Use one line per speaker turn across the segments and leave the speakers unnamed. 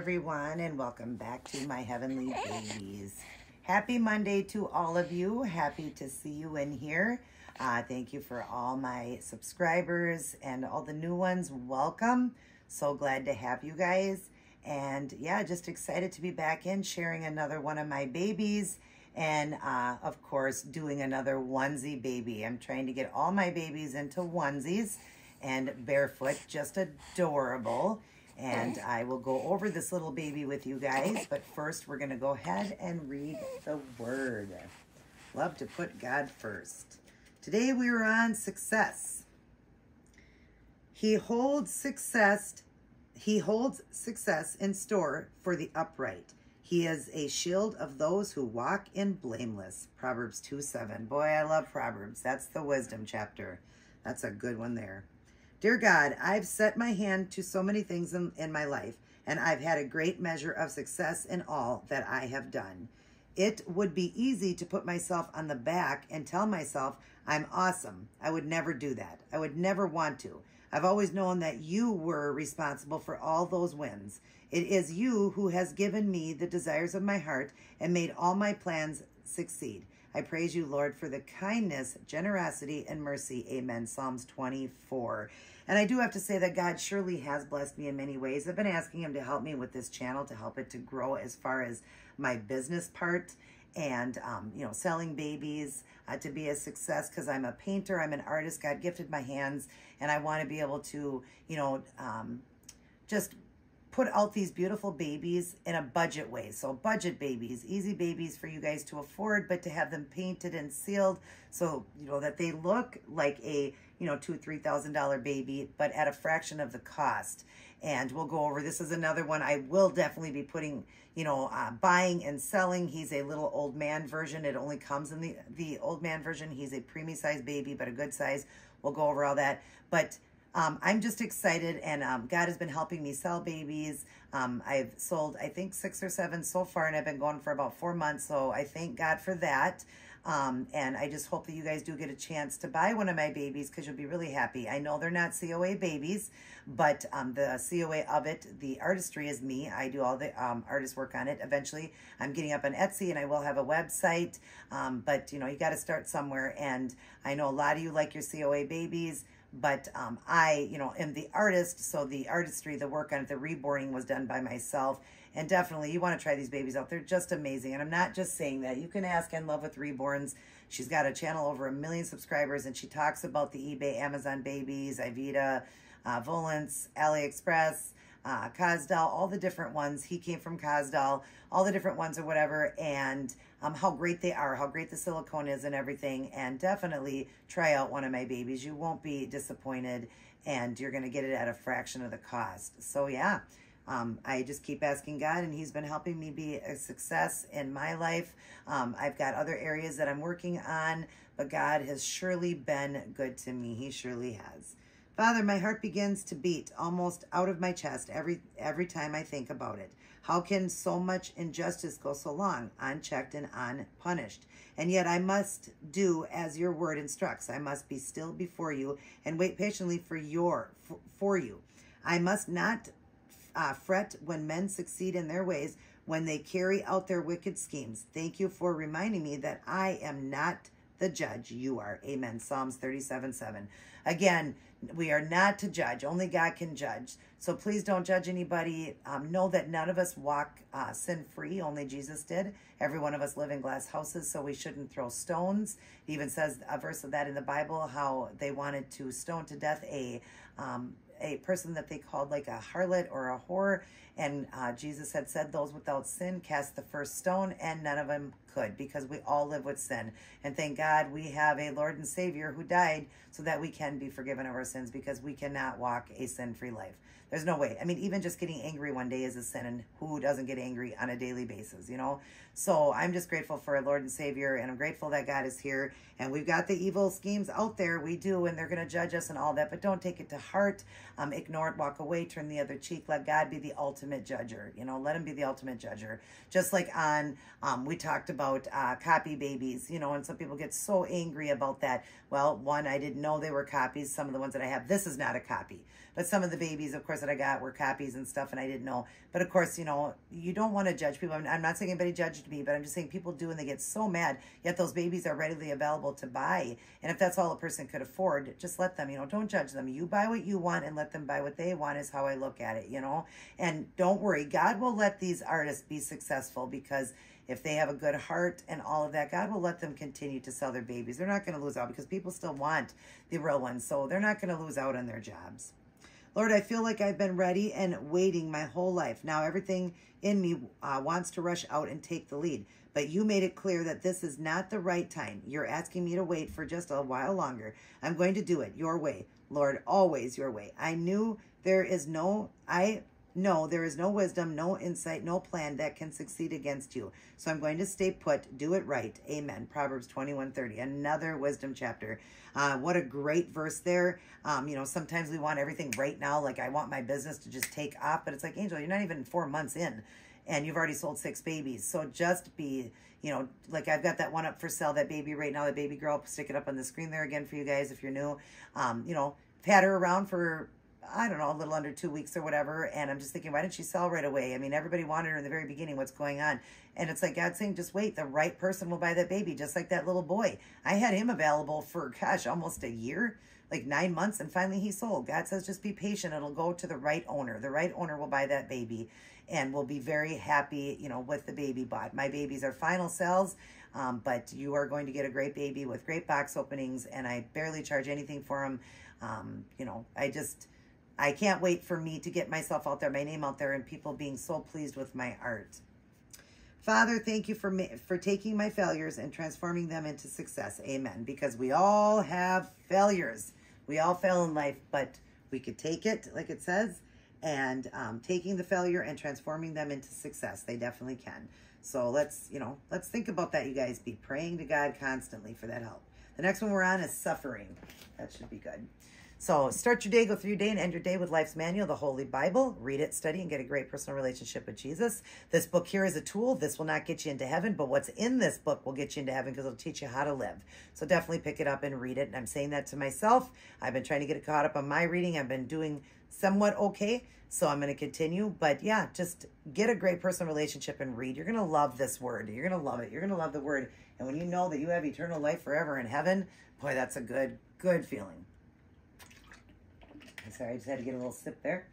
everyone, and welcome back to my Heavenly Babies. Happy Monday to all of you. Happy to see you in here. Uh, thank you for all my subscribers and all the new ones. Welcome. So glad to have you guys. And yeah, just excited to be back in sharing another one of my babies. And uh, of course, doing another onesie baby. I'm trying to get all my babies into onesies and barefoot, just adorable. And I will go over this little baby with you guys. But first, we're going to go ahead and read the word. Love to put God first. Today we are on success. He holds success. He holds success in store for the upright. He is a shield of those who walk in blameless. Proverbs 2 7. Boy, I love Proverbs. That's the wisdom chapter. That's a good one there. Dear God, I've set my hand to so many things in, in my life, and I've had a great measure of success in all that I have done. It would be easy to put myself on the back and tell myself I'm awesome. I would never do that. I would never want to. I've always known that you were responsible for all those wins. It is you who has given me the desires of my heart and made all my plans succeed. I praise you, Lord, for the kindness, generosity, and mercy. Amen. Psalms 24. And I do have to say that God surely has blessed me in many ways. I've been asking Him to help me with this channel to help it to grow as far as my business part and, um, you know, selling babies uh, to be a success because I'm a painter, I'm an artist. God gifted my hands, and I want to be able to, you know, um, just put out these beautiful babies in a budget way. So budget babies, easy babies for you guys to afford, but to have them painted and sealed so, you know, that they look like a, you know, two, $3,000 baby, but at a fraction of the cost. And we'll go over, this is another one I will definitely be putting, you know, uh, buying and selling. He's a little old man version. It only comes in the, the old man version. He's a preemie size baby, but a good size. We'll go over all that. But um, I'm just excited, and um, God has been helping me sell babies. Um, I've sold, I think, six or seven so far, and I've been going for about four months, so I thank God for that. Um, and I just hope that you guys do get a chance to buy one of my babies because you'll be really happy. I know they're not COA babies, but um, the COA of it, the artistry is me. I do all the um, artist work on it. Eventually, I'm getting up on Etsy and I will have a website. But, you know, you got to start somewhere. And I know a lot of you like your COA babies but um, I, you know, am the artist, so the artistry, the work on it, the reborning was done by myself. And definitely, you want to try these babies out. They're just amazing. And I'm not just saying that. You can ask In Love with Reborns. She's got a channel over a million subscribers, and she talks about the eBay, Amazon babies, Ivita, uh, AliExpress, uh, Cosdoll, all the different ones. He came from Cosdoll, all the different ones or whatever, and um, how great they are, how great the silicone is and everything. And definitely try out one of my babies. You won't be disappointed, and you're going to get it at a fraction of the cost. So, yeah. Um, I just keep asking God, and He's been helping me be a success in my life. Um, I've got other areas that I'm working on, but God has surely been good to me. He surely has. Father, my heart begins to beat almost out of my chest every every time I think about it. How can so much injustice go so long, unchecked and unpunished? And yet I must do as your word instructs. I must be still before you and wait patiently for your for, you. I must not uh, fret when men succeed in their ways, when they carry out their wicked schemes. Thank you for reminding me that I am not the judge. You are. Amen. Psalms 37 7. Again, we are not to judge. Only God can judge. So please don't judge anybody. Um, know that none of us walk uh, sin free. Only Jesus did. Every one of us live in glass houses, so we shouldn't throw stones. It even says a verse of that in the Bible how they wanted to stone to death a um, a person that they called like a harlot or a whore. And uh, Jesus had said, Those without sin cast the first stone, and none of them could because we all live with sin. And thank God we have a Lord and Savior who died so that we can be forgiven of our sins because we cannot walk a sin free life. There's no way. I mean, even just getting angry one day is a sin, and who doesn't get angry on a daily basis, you know? So I'm just grateful for our Lord and Savior, and I'm grateful that God is here. And we've got the evil schemes out there. We do, and they're going to judge us and all that, but don't take it to heart. Um, ignore it, walk away, turn the other cheek. Let God be the ultimate judger, you know? Let Him be the ultimate judger. Just like on, um, we talked about about uh, copy babies, you know, and some people get so angry about that. Well, one, I didn't know they were copies. Some of the ones that I have, this is not a copy. But some of the babies, of course, that I got were copies and stuff, and I didn't know. But of course, you know, you don't want to judge people. I'm not saying anybody judged me, but I'm just saying people do, and they get so mad. Yet those babies are readily available to buy, and if that's all a person could afford, just let them. You know, don't judge them. You buy what you want, and let them buy what they want. Is how I look at it. You know, and don't worry, God will let these artists be successful because if they have a good heart and all of that, God will let them continue to sell their babies. They're not going to lose out because people still want the real ones. So they're not going to lose out on their jobs. Lord, I feel like I've been ready and waiting my whole life. Now everything in me uh, wants to rush out and take the lead. But you made it clear that this is not the right time. You're asking me to wait for just a while longer. I'm going to do it your way, Lord, always your way. I knew there is no, I no, there is no wisdom, no insight, no plan that can succeed against you. So I'm going to stay put, do it right. Amen. Proverbs 21 30, another wisdom chapter. Uh, what a great verse there. Um, you know, sometimes we want everything right now. Like, I want my business to just take off, but it's like, Angel, you're not even four months in and you've already sold six babies. So just be, you know, like I've got that one up for sale, that baby right now, that baby girl. Stick it up on the screen there again for you guys if you're new. Um, you know, had her around for I don't know, a little under two weeks or whatever. And I'm just thinking, why didn't she sell right away? I mean, everybody wanted her in the very beginning. What's going on? And it's like God saying, just wait. The right person will buy that baby, just like that little boy. I had him available for, gosh, almost a year, like nine months. And finally he sold. God says, just be patient. It'll go to the right owner. The right owner will buy that baby and will be very happy, you know, with the baby bought. My babies are final sales. Um, but you are going to get a great baby with great box openings, and I barely charge anything for them. Um, you know, I just, I can't wait for me to get myself out there, my name out there, and people being so pleased with my art. Father, thank you for me for taking my failures and transforming them into success. Amen. Because we all have failures. We all fail in life, but we could take it, like it says, and um, taking the failure and transforming them into success. They definitely can. So let's, you know, let's think about that, you guys. Be praying to God constantly for that help. The next one we're on is suffering. That should be good. So start your day, go through your day, and end your day with Life's Manual, the Holy Bible. Read it, study, and get a great personal relationship with Jesus. This book here is a tool. This will not get you into heaven, but what's in this book will get you into heaven because it'll teach you how to live. So definitely pick it up and read it. And I'm saying that to myself. I've been trying to get caught up on my reading. I've been doing somewhat okay. So I'm going to continue. But yeah, just get a great personal relationship and read. You're going to love this word. You're going to love it. You're going to love the word. And when you know that you have eternal life forever in heaven, boy, that's a good, good feeling. Sorry, I just had to get a little sip there.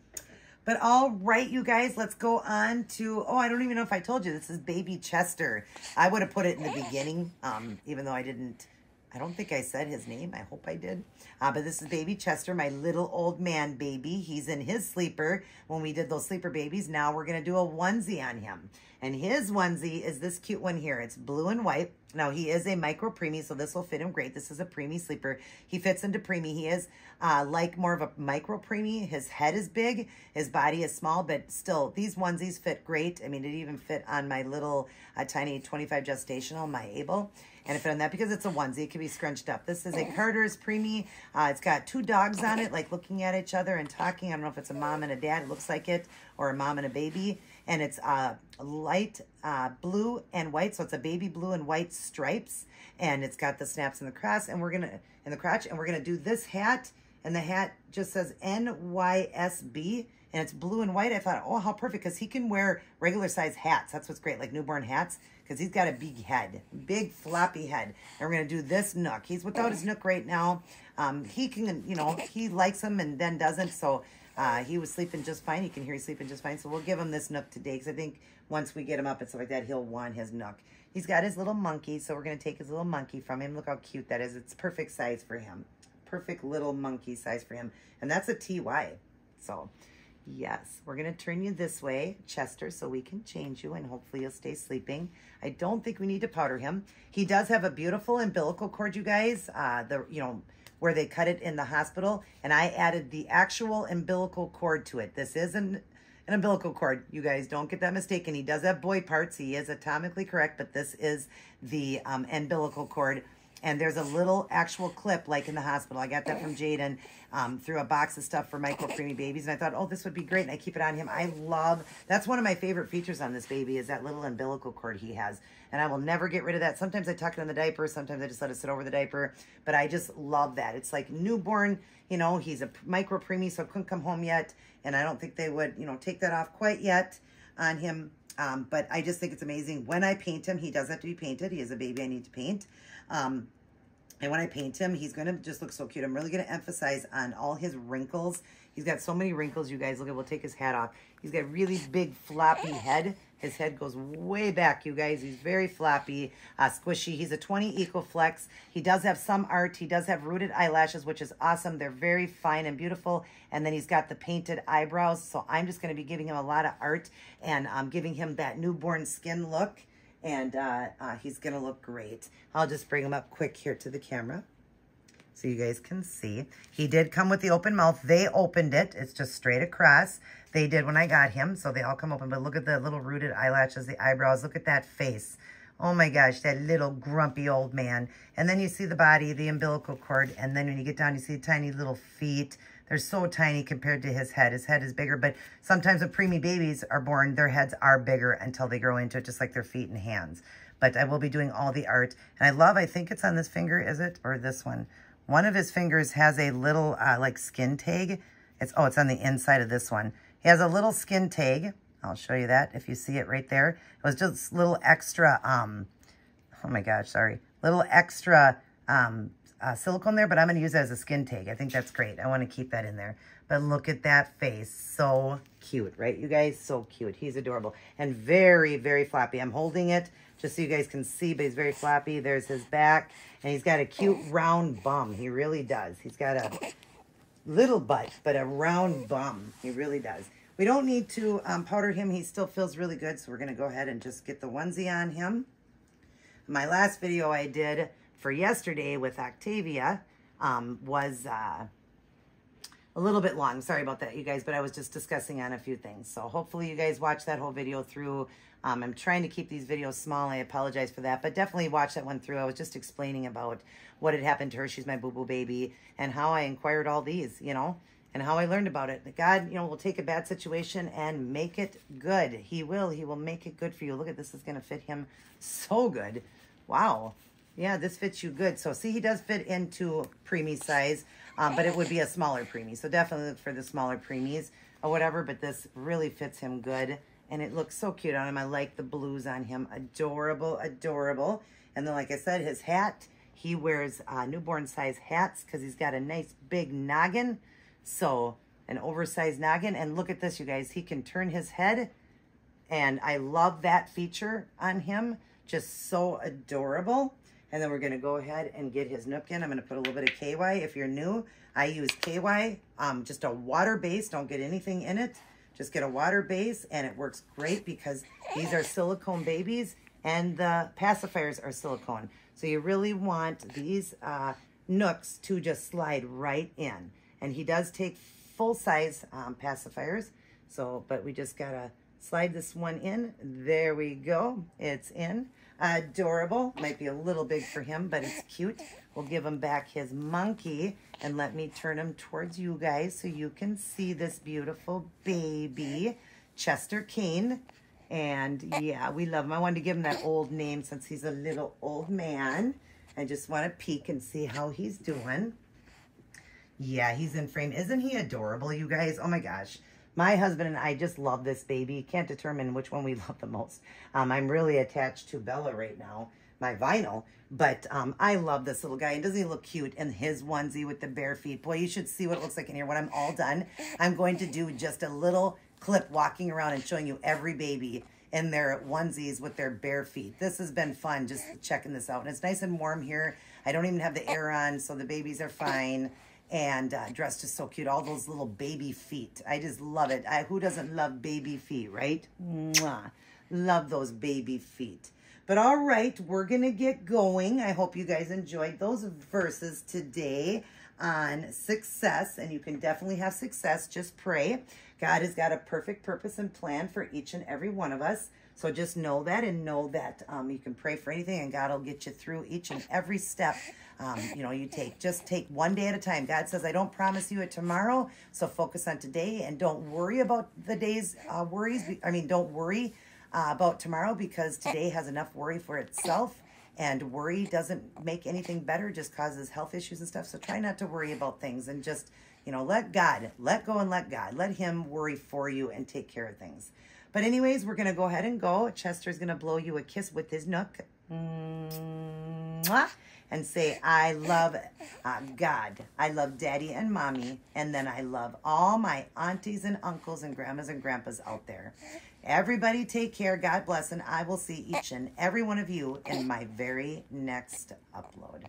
But all right, you guys, let's go on to, oh, I don't even know if I told you, this is Baby Chester. I would have put it in the beginning, um, even though I didn't, I don't think I said his name. I hope I did. Uh, but this is Baby Chester, my little old man baby. He's in his sleeper when we did those sleeper babies. Now we're going to do a onesie on him. And his onesie is this cute one here. It's blue and white. Now, he is a micro preemie, so this will fit him great. This is a preemie sleeper. He fits into preemie. He is uh, like more of a micro preemie. His head is big. His body is small, but still, these onesies fit great. I mean, it even fit on my little uh, tiny 25 gestational, my Able. And it fit on that because it's a onesie. It can be scrunched up. This is a Carter's preemie. Uh, it's got two dogs on it, like looking at each other and talking. I don't know if it's a mom and a dad. It looks like it. Or a mom and a baby and it's uh, light uh, blue and white. So it's a baby blue and white stripes, and it's got the snaps in the cross, and we're gonna in the crotch, and we're gonna do this hat, and the hat just says NYSB, and it's blue and white. I thought, oh, how perfect, because he can wear regular size hats. That's what's great, like newborn hats, because he's got a big head, big floppy head. And we're gonna do this nook. He's without his nook right now. Um, he can, you know, he likes him and then doesn't. So uh, he was sleeping just fine. He can hear he's sleeping just fine. So we'll give him this nook today because I think once we get him up and stuff like that, he'll want his nook. He's got his little monkey, so we're going to take his little monkey from him. Look how cute that is. It's perfect size for him. Perfect little monkey size for him. And that's a TY. So, yes, we're going to turn you this way, Chester, so we can change you and hopefully you'll stay sleeping. I don't think we need to powder him. He does have a beautiful umbilical cord, you guys. Uh, the, you know, where they cut it in the hospital, and I added the actual umbilical cord to it. This is an, an umbilical cord. You guys don't get that mistaken. He does have boy parts. He is atomically correct, but this is the um, umbilical cord. And there's a little actual clip like in the hospital. I got that from Jaden um, through a box of stuff for micro preemie babies. And I thought, oh, this would be great. And I keep it on him. I love, that's one of my favorite features on this baby is that little umbilical cord he has. And I will never get rid of that. Sometimes I tuck it in the diaper. Sometimes I just let it sit over the diaper. But I just love that. It's like newborn, you know, he's a micro preemie, so couldn't come home yet. And I don't think they would, you know, take that off quite yet on him. Um, but I just think it's amazing. When I paint him, he doesn't have to be painted. He is a baby I need to paint. Um, and when I paint him, he's going to just look so cute. I'm really going to emphasize on all his wrinkles. He's got so many wrinkles, you guys. Look at, we'll take his hat off. He's got really big floppy head. His head goes way back, you guys. He's very floppy, uh, squishy. He's a 20 EcoFlex. He does have some art. He does have rooted eyelashes, which is awesome. They're very fine and beautiful. And then he's got the painted eyebrows. So I'm just going to be giving him a lot of art and um, giving him that newborn skin look and uh, uh, he's gonna look great. I'll just bring him up quick here to the camera so you guys can see. He did come with the open mouth. They opened it. It's just straight across. They did when I got him, so they all come open. But look at the little rooted eyelashes, the eyebrows. Look at that face. Oh my gosh, that little grumpy old man. And then you see the body, the umbilical cord, and then when you get down, you see tiny little feet. They're so tiny compared to his head. His head is bigger, but sometimes when preemie babies are born, their heads are bigger until they grow into it, just like their feet and hands. But I will be doing all the art. And I love, I think it's on this finger, is it? Or this one? One of his fingers has a little, uh, like, skin tag. It's Oh, it's on the inside of this one. He has a little skin tag. I'll show you that if you see it right there. It was just little extra, um, oh my gosh, sorry. Little extra um, uh, silicone there, but I'm going to use it as a skin tag. I think that's great. I want to keep that in there. But look at that face. So cute, right, you guys? So cute. He's adorable. And very, very floppy. I'm holding it just so you guys can see, but he's very floppy. There's his back. And he's got a cute round bum. He really does. He's got a little butt, but a round bum. He really does. We don't need to um, powder him. He still feels really good. So we're going to go ahead and just get the onesie on him. My last video I did for yesterday with Octavia um, was uh, a little bit long. Sorry about that, you guys, but I was just discussing on a few things. So hopefully you guys watch that whole video through. Um, I'm trying to keep these videos small. I apologize for that, but definitely watch that one through. I was just explaining about what had happened to her. She's my boo-boo baby and how I inquired all these, you know, and how I learned about it. God, you know, will take a bad situation and make it good. He will. He will make it good for you. Look at this. is going to fit him so good. Wow. Yeah, this fits you good. So see, he does fit into preemie size, um, but it would be a smaller preemie. So definitely look for the smaller preemies or whatever, but this really fits him good. And it looks so cute on him. I like the blues on him. Adorable, adorable. And then, like I said, his hat, he wears uh, newborn size hats because he's got a nice big noggin. So an oversized noggin. And look at this, you guys. He can turn his head. And I love that feature on him. Just so adorable. And then we're going to go ahead and get his nook in. I'm going to put a little bit of KY. If you're new, I use KY, um, just a water base. Don't get anything in it. Just get a water base, and it works great because these are silicone babies, and the pacifiers are silicone. So you really want these uh, nooks to just slide right in. And he does take full-size um, pacifiers, so but we just got to slide this one in. There we go. It's in. Adorable. Might be a little big for him, but it's cute. We'll give him back his monkey and let me turn him towards you guys so you can see this beautiful baby, Chester Kane. And yeah, we love him. I wanted to give him that old name since he's a little old man. I just want to peek and see how he's doing. Yeah, he's in frame. Isn't he adorable, you guys? Oh my gosh. My husband and I just love this baby. Can't determine which one we love the most. Um, I'm really attached to Bella right now, my vinyl. But um, I love this little guy. And doesn't he look cute in his onesie with the bare feet? Boy, you should see what it looks like in here. When I'm all done, I'm going to do just a little clip walking around and showing you every baby in their onesies with their bare feet. This has been fun just checking this out. And it's nice and warm here. I don't even have the air on, so the babies are fine and uh, dressed just so cute. All those little baby feet. I just love it. I, who doesn't love baby feet, right? Mwah. Love those baby feet. But all right, we're going to get going. I hope you guys enjoyed those verses today on success. And you can definitely have success. Just pray. God has got a perfect purpose and plan for each and every one of us. So just know that and know that um, you can pray for anything and God will get you through each and every step. Um, you know, you take just take one day at a time. God says, I don't promise you it tomorrow. So focus on today and don't worry about the day's uh, worries. I mean, don't worry uh, about tomorrow because today has enough worry for itself. And worry doesn't make anything better, just causes health issues and stuff. So try not to worry about things and just, you know, let God, let go and let God. Let Him worry for you and take care of things. But anyways, we're going to go ahead and go. Chester's going to blow you a kiss with his nook. Mwah. And say, I love uh, God. I love daddy and mommy. And then I love all my aunties and uncles and grandmas and grandpas out there. Everybody take care. God bless. And I will see each and every one of you in my very next upload.